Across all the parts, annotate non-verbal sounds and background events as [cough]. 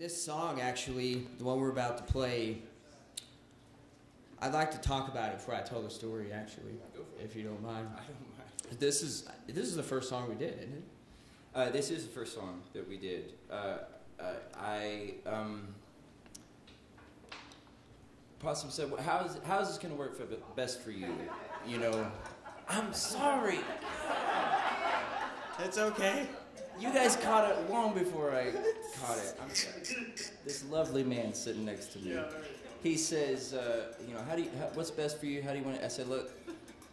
this song, actually, the one we're about to play, I'd like to talk about it before I tell the story, actually, if you don't mind. I don't mind. This is this is the first song we did, isn't it? Uh, this is the first song that we did. Uh, uh, I um, Possum said, well, "How's how's this gonna work for best for you?" You know, I'm sorry. It's okay. You guys caught it long before I caught it. I'm sorry. This lovely man sitting next to me. He says, uh, "You know, how do you? How, what's best for you? How do you want it?" I said, "Look,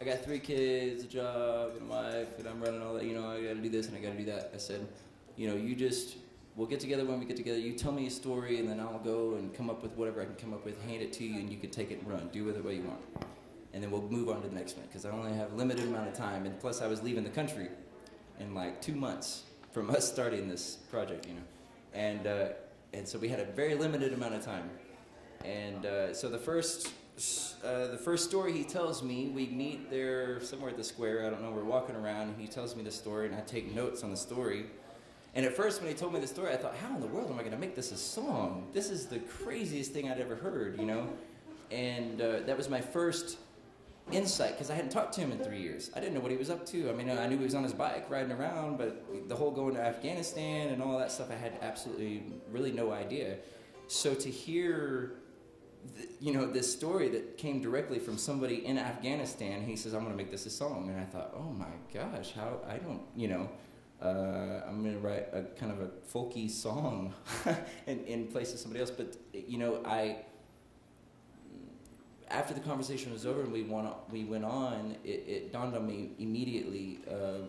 I got three kids, a job, and a wife, and I'm running all that. You know, I got to do this and I got to do that." I said, "You know, you just we'll get together when we get together. You tell me a story, and then I'll go and come up with whatever I can come up with, hand it to you, and you can take it and run. Do with it what you want, and then we'll move on to the next one because I only have a limited amount of time, and plus I was leaving the country in like two months from us starting this project, you know, and uh, and so we had a very limited amount of time, and uh, so the first. Uh, the first story he tells me, we meet there somewhere at the square. I don't know. We're walking around, and he tells me the story, and I take notes on the story. And at first, when he told me the story, I thought, how in the world am I going to make this a song? This is the craziest thing I'd ever heard, you know? And uh, that was my first insight because I hadn't talked to him in three years. I didn't know what he was up to. I mean, I knew he was on his bike riding around, but the whole going to Afghanistan and all that stuff, I had absolutely, really no idea. So to hear, th- you know, this story that came directly from somebody in Afghanistan, he says, I'm going to make this a song. And I thought, oh my gosh, how, I don't, you know, uh, I'm going to write a kind of a folky song [laughs] in, in place of somebody else. But, you know, I, after the conversation was over and we went on, we went on it, it dawned on me immediately. Uh,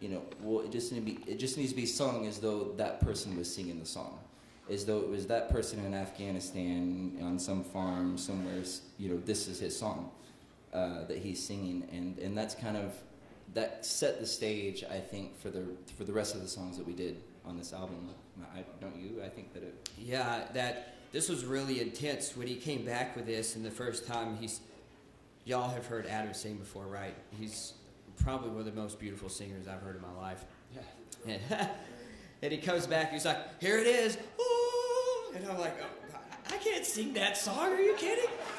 you know, well, it just be it just needs to be sung as though that person was singing the song, as though it was that person in Afghanistan on some farm somewhere. You know, this is his song uh, that he's singing, and and that's kind of that set the stage, I think, for the for the rest of the songs that we did on this album. I, don't you? I think that it. Yeah, that this was really intense when he came back with this, and the first time he's, y'all have heard Adam sing before, right? He's probably one of the most beautiful singers I've heard in my life. Yeah. And, [laughs] and he comes back, he's like, "Here it is," Ooh! and I'm like, oh, God, "I can't sing that song. Are you kidding?" [laughs]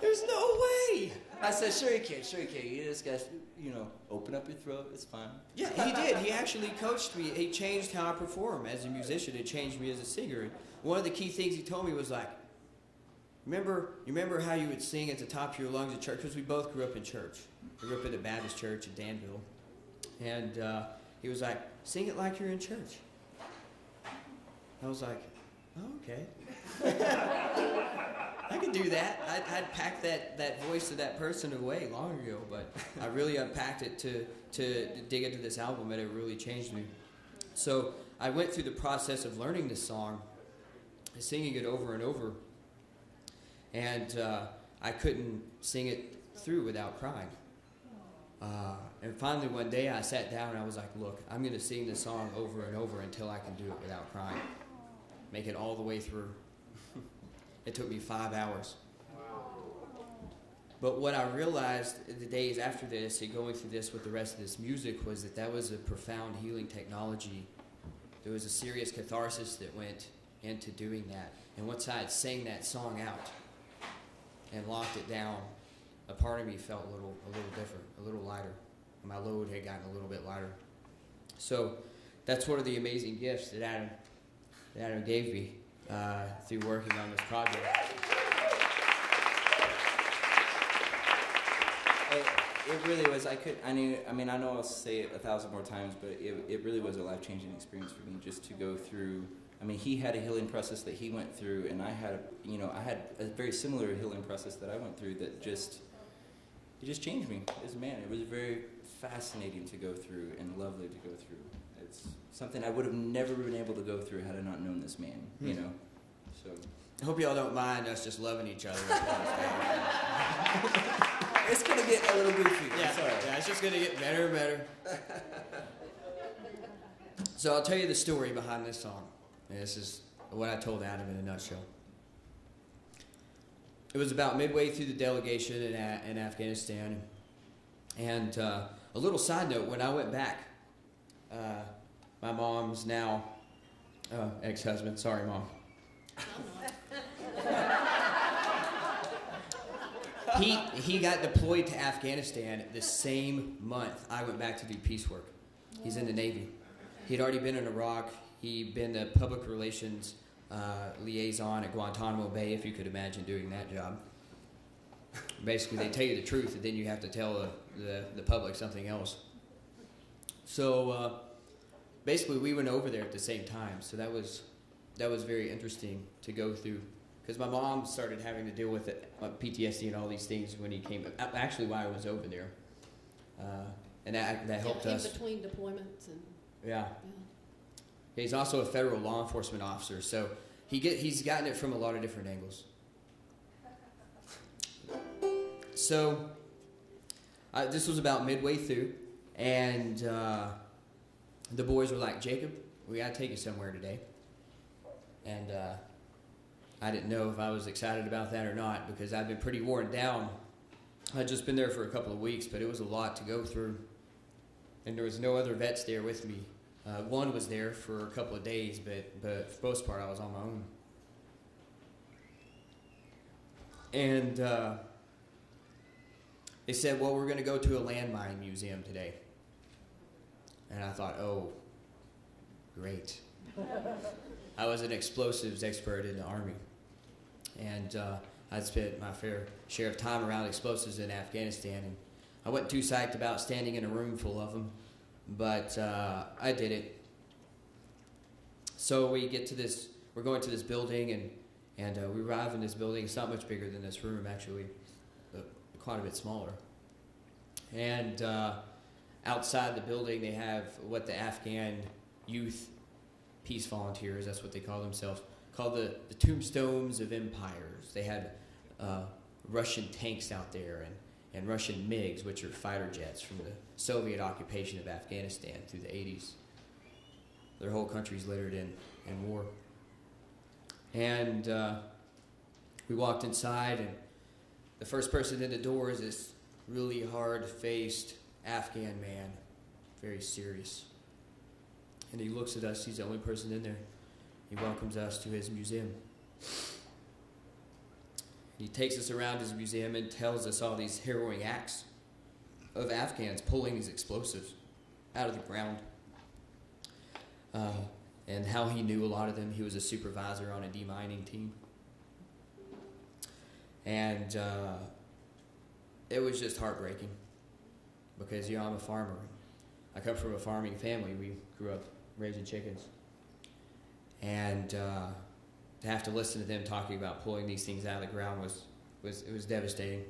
There's no way. I said, sure you can, sure you can. You just got, you know, open up your throat. It's fine. Yeah, he did. He actually coached me. He changed how I perform as a musician. It changed me as a singer. And one of the key things he told me was like, remember, you remember how you would sing at the top of your lungs at church? Because we both grew up in church. We grew up in the Baptist church in Danville. And uh, he was like, sing it like you're in church. I was like, oh, okay. [laughs] I could do that. I'd, I'd pack that, that voice of that person away long ago, but I really unpacked it to, to dig into this album, and it really changed me. So I went through the process of learning this song, singing it over and over, and uh, I couldn't sing it through without crying. Uh, and finally, one day I sat down and I was like, Look, I'm going to sing this song over and over until I can do it without crying. Make it all the way through. It took me five hours. But what I realized the days after this and going through this with the rest of this music was that that was a profound healing technology. There was a serious catharsis that went into doing that. And once I had sang that song out and locked it down, a part of me felt a little, a little different, a little lighter. My load had gotten a little bit lighter. So that's one of the amazing gifts that Adam, that Adam gave me uh, through working on this project. It, it really was. I could. I knew. I mean, I know I'll say it a thousand more times, but it, it really was a life changing experience for me just to go through. I mean, he had a healing process that he went through, and I had, a, you know, I had a very similar healing process that I went through that just, it just changed me as a man. It was very fascinating to go through and lovely to go through. It's something I would have never been able to go through had I not known this man. You Hmm. know, so I hope y'all don't mind us just loving each other. [laughs] it's gonna get a little goofy. yeah, right. yeah, it's just gonna get better and better. [laughs] so I'll tell you the story behind this song. And this is what I told Adam in a nutshell. It was about midway through the delegation in, in Afghanistan. And uh, a little side note: when I went back, uh, my mom's now uh, ex-husband. Sorry, mom. he he got deployed to Afghanistan the same month I went back to do peace work. He's in the Navy. He'd already been in Iraq. He'd been the public relations uh, liaison at Guantanamo Bay, if you could imagine doing that job. Basically, they tell you the truth, and then you have to tell the, the, the public something else. So uh, basically, we went over there at the same time. So that was that was very interesting to go through because my mom started having to deal with it, uh, PTSD and all these things when he came. Actually, while I was over there, uh, and that that helped in us. between deployments and Yeah. yeah. He's also a federal law enforcement officer, so he get he's gotten it from a lot of different angles. So uh, this was about midway through, and uh, the boys were like, "Jacob, we gotta take you somewhere today." And uh, I didn't know if I was excited about that or not because I'd been pretty worn down. I'd just been there for a couple of weeks, but it was a lot to go through, and there was no other vets there with me. Uh, one was there for a couple of days, but but for the most part, I was on my own. And uh, they said, "Well, we're going to go to a landmine museum today." And I thought, "Oh, great!" I was an explosives expert in the army, and uh, I'd spent my fair share of time around explosives in Afghanistan, and I wasn't too psyched about standing in a room full of them but uh, I did it. So we get to this, we're going to this building, and, and uh, we arrive in this building. It's not much bigger than this room, actually, quite a bit smaller. And uh, outside the building, they have what the Afghan youth peace volunteers, that's what they call themselves, called the, the tombstones of empires. They had uh, Russian tanks out there and, and Russian MiGs, which are fighter jets from the Soviet occupation of Afghanistan through the 80s. Their whole country's littered in, in war. And uh, we walked inside, and the first person in the door is this really hard faced Afghan man, very serious. And he looks at us, he's the only person in there. He welcomes us to his museum. He takes us around his museum and tells us all these harrowing acts of Afghans pulling these explosives out of the ground. Uh, and how he knew a lot of them. He was a supervisor on a demining team. And uh, it was just heartbreaking because, you know, I'm a farmer. I come from a farming family. We grew up raising chickens. And uh, to have to listen to them talking about pulling these things out of the ground was, was, it was devastating.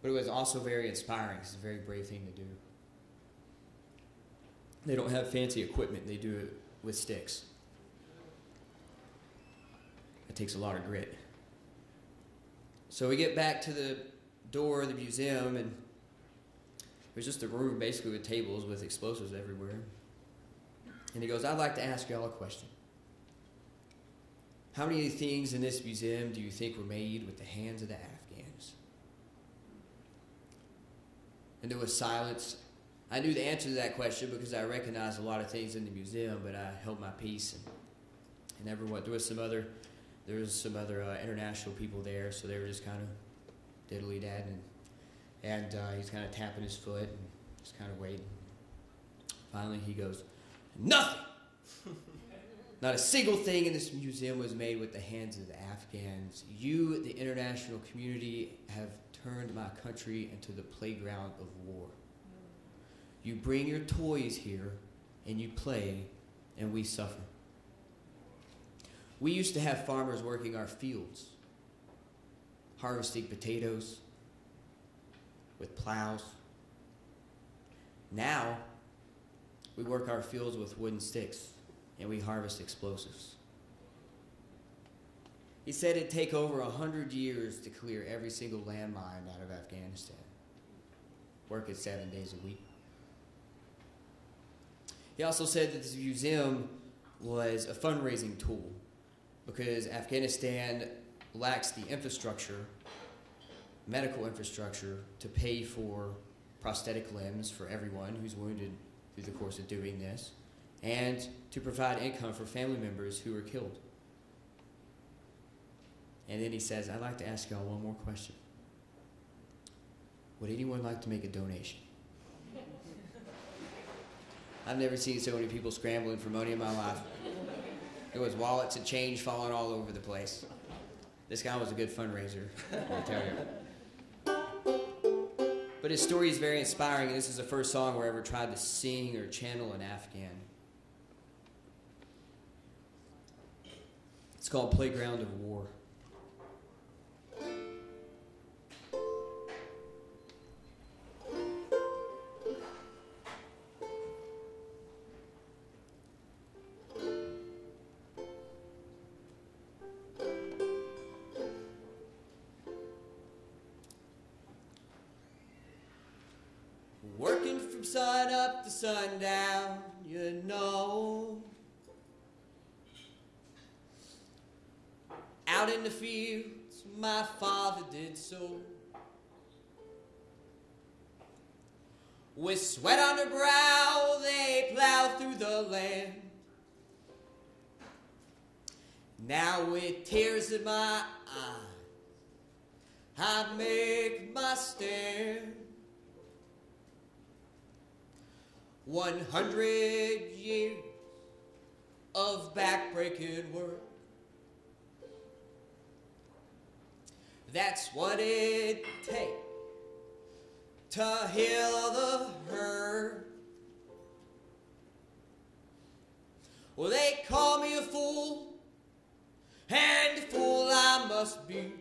But it was also very inspiring. It's a very brave thing to do. They don't have fancy equipment, they do it with sticks. It takes a lot of grit. So we get back to the door of the museum, and there's just a room basically with tables with explosives everywhere. And he goes, I'd like to ask y'all a question. How many things in this museum do you think were made with the hands of the Afghans? And there was silence. I knew the answer to that question because I recognized a lot of things in the museum, but I held my peace and, and everyone. There was some other, there was some other uh, international people there, so they were just kind of diddly dad, and and uh, he's kind of tapping his foot and just kind of waiting. Finally, he goes, "Nothing." [laughs] Not a single thing in this museum was made with the hands of the Afghans. You, the international community, have turned my country into the playground of war. You bring your toys here and you play, and we suffer. We used to have farmers working our fields, harvesting potatoes with plows. Now, we work our fields with wooden sticks and we harvest explosives. He said it'd take over a hundred years to clear every single landmine out of Afghanistan. Work it seven days a week. He also said that this museum was a fundraising tool because Afghanistan lacks the infrastructure, medical infrastructure, to pay for prosthetic limbs for everyone who's wounded through the course of doing this and to provide income for family members who were killed. And then he says, I'd like to ask y'all one more question. Would anyone like to make a donation? [laughs] I've never seen so many people scrambling for money in my life. There was wallets and change falling all over the place. This guy was a good fundraiser, I tell you. But his story is very inspiring, and this is the first song where I ever tried to sing or channel an Afghan. It's called Playground of War. Sundown, you know. Out in the fields, my father did so. With sweat on their brow, they plowed through the land. Now with tears in my eyes, I make my stand. One hundred years of backbreaking work. That's what it takes to heal the hurt. Well, they call me a fool, and a fool I must be.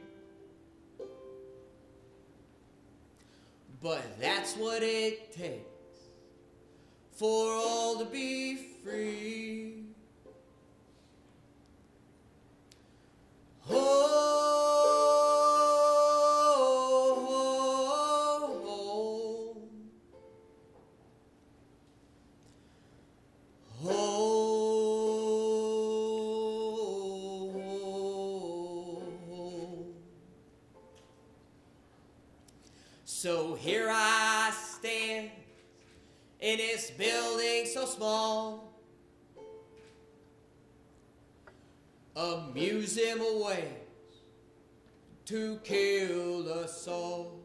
But that's what it takes for all to be free. So here I stand in this building so small, a museum away to kill us all.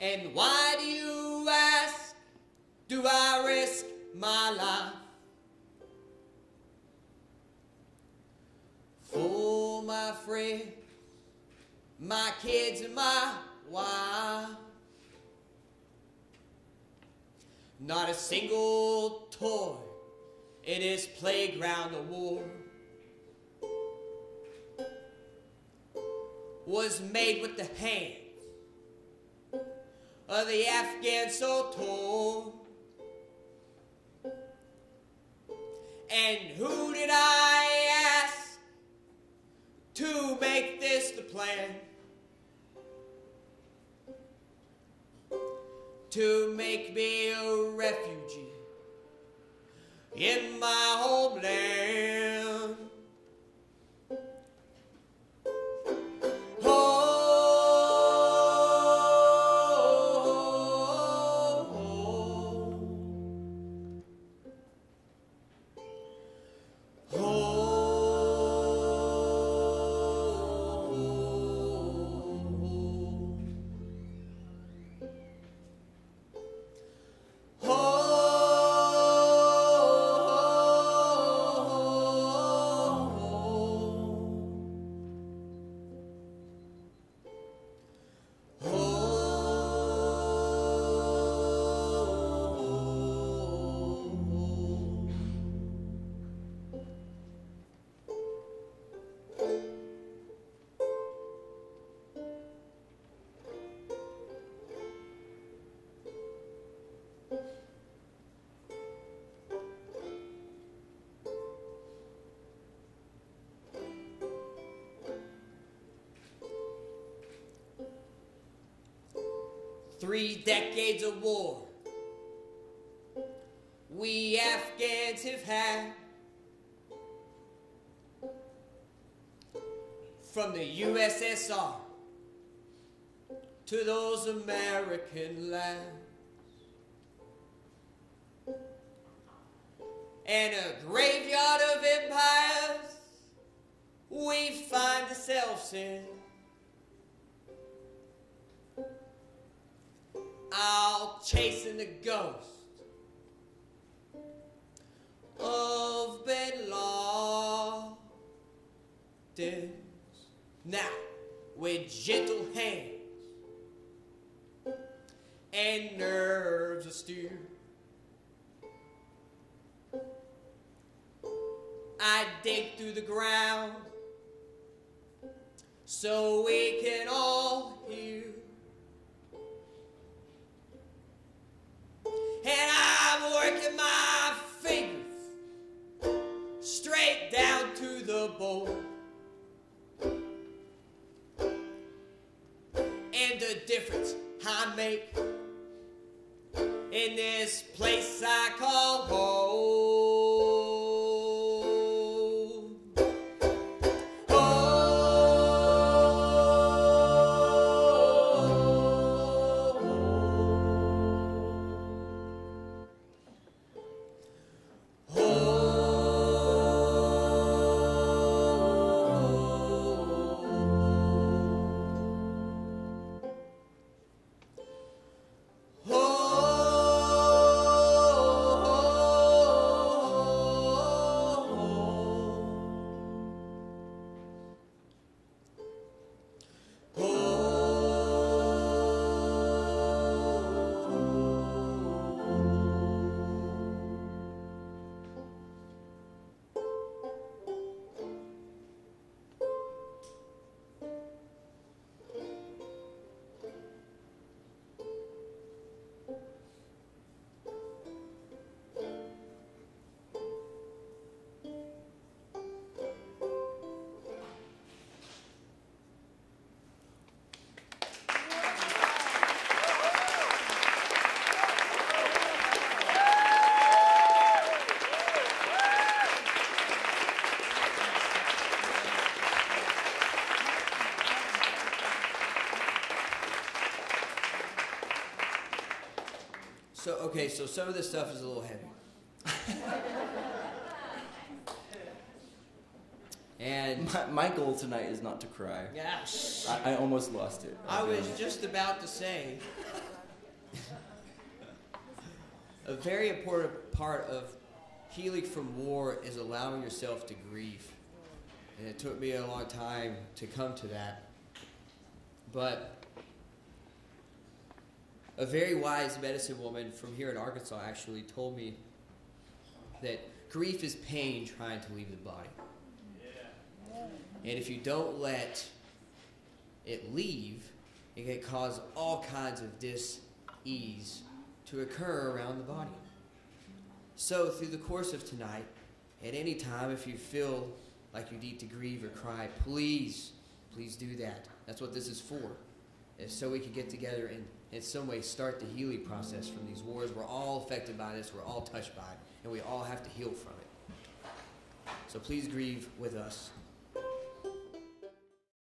And why do you ask? Do I risk my life? For my friends, my kids, and my wife. Not a single toy in his playground of war was made with the hands of the Afghan torn. And who did I ask to make this the plan? To make me a refugee in my homeland. Three decades of war we Afghans have had. From the USSR to those American lands. and a graveyard of empires we find ourselves in. All chasing the ghost of Bin Laden. Now, with gentle hands and nerves of steel. I dig through the ground so we can all hear. Difference. I make in this place So okay, so some of this stuff is a little heavy. and [laughs] My, my goal tonight is not to cry. gosh, I, I almost lost it. I was honest. just about to say a very important part of healing from war is allowing yourself to grieve. And it took me a long time to come to that. But a very wise medicine woman from here in Arkansas actually told me that grief is pain trying to leave the body. And if you don't let it leave, it can cause all kinds of dis-ease to occur around the body. So through the course of tonight, at any time, if you feel like you need to grieve or cry, please, please do that. That's what this is for. Is so we can get together and in some way start the healing process from these wars. We're all affected by this. We're all touched by it, and we all have to heal from it. So please grieve with us